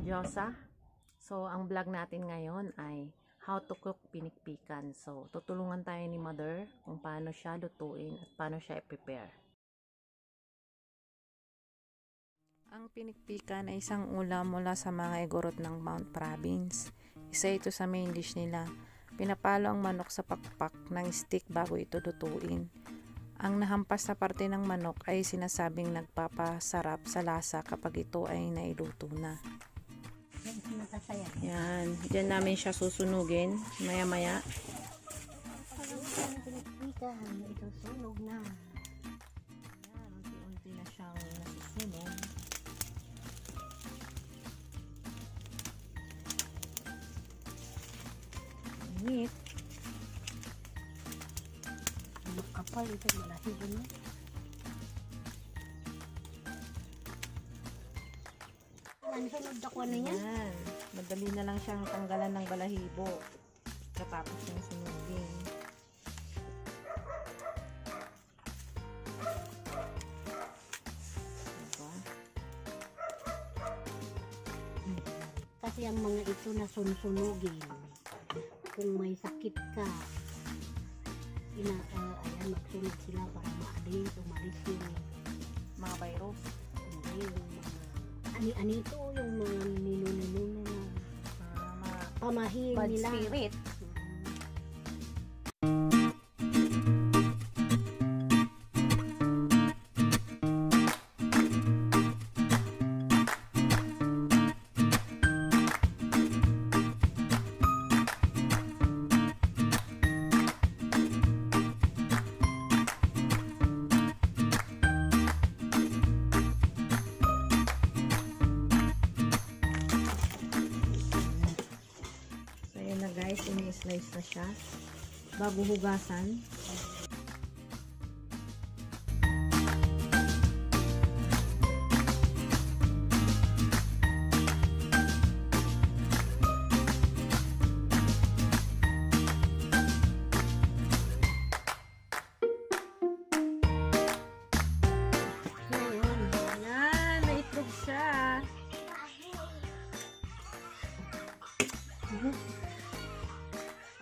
Elsa. So, ang vlog natin ngayon ay how to cook pinikpikan. So, tutulungan tayo ni Mother kung paano siya lutuin at paano siya i-prepare. Ang pinikpikan ay isang ulam mula sa mga igorot ng Mount Province. Isa ito sa main dish nila. Pinapalo ang manok sa pakpak ng stick bago ito lutuin. Ang nahampas na parte ng manok ay sinasabing nagpapasarap sa lasa kapag ito ay nailuto na. Yan sinatasaya. Yan, dyan namin siya susunugin maya maya. Pag ang pinagpikan, ito sunog na. Yan, unti-unti na siyang nasusunog. Init. Makapal ito malahi yun. no? Ang sunod ako na niya. Yan. Madali na lang siyang tanggalan ng balahibo. Katapos ng sunugin. Diba? Kasi ang mga ito na sunsunugin. Kung may sakit ka, ina, ah, ayan, magsunog sila para maalis, umalis yung, Mga virus. hindi, yung mga, ani-ani ito, yung mga nino-nino Ah, pamahin bad nila. spirit. Ini-slice na siya. Bago hugasan. Siya.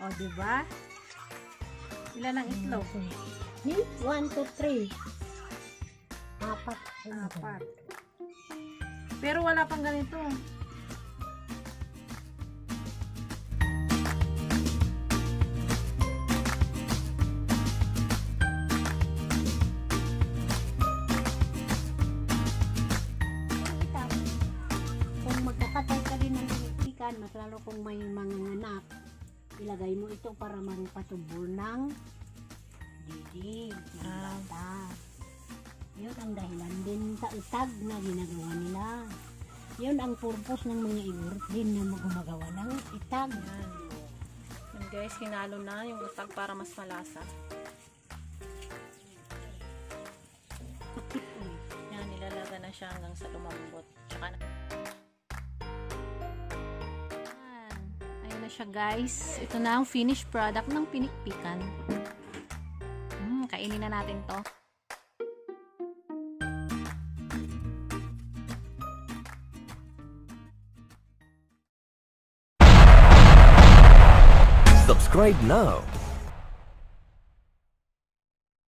O, oh, diba? Ilan ang itlog? Hmm? One, two, three. Apat. Apat. Pero wala pang ganito. Kung magkakatay ka din ng ikan, mas lalo kung may mga anak, ilagay mo ito para magpatubol ng didi, ng Ah. bata. Yun ang dahilan din sa itag na ginagawa nila. Yun ang purpose ng mga igurot din na gumagawa ng itag. Yan. Yan guys, hinalo na yung utag para mas malasa. Yan, nilalaga na siya hanggang sa lumambot. Tsaka na. Na siya guys. Ito na ang finished product ng pinikpikan. Hmm, kainin na natin to. Subscribe now